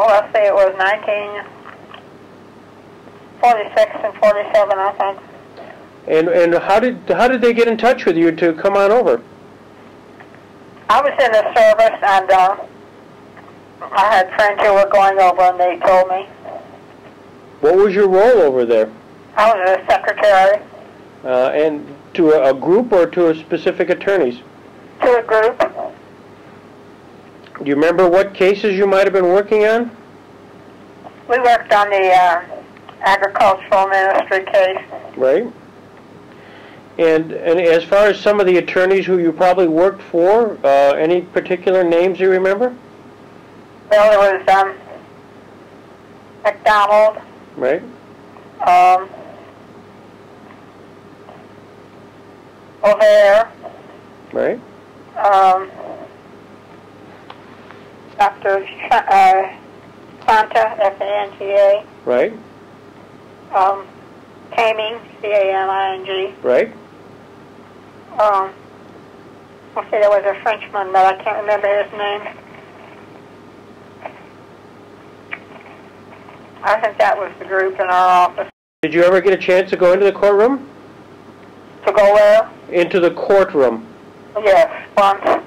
Oh, let's see, it was 1946 and 47, I think. And, and how did, how did they get in touch with you to come on over? I was in the service, and uh, I had friends who were going over, and they told me. What was your role over there? I was a secretary Uh, and to a, a group or to a specific attorneys? to a group. Do you remember what cases you might have been working on? We worked on the uh, agricultural ministry case. Right. And, and as far as some of the attorneys who you probably worked for, uh, any particular names you remember? Well, there was um, McDonald, Right? um, O'Hare, Right? um, Dr. Uh, Fanta, F-A-N-T-A, Right? um, Caming, C-A-M-I-N-G. Right? Um, I say there was a Frenchman, but I can't remember his name. I think that was the group in our office. Did you ever get a chance to go into the courtroom? To go where? Into the courtroom? Yes, once.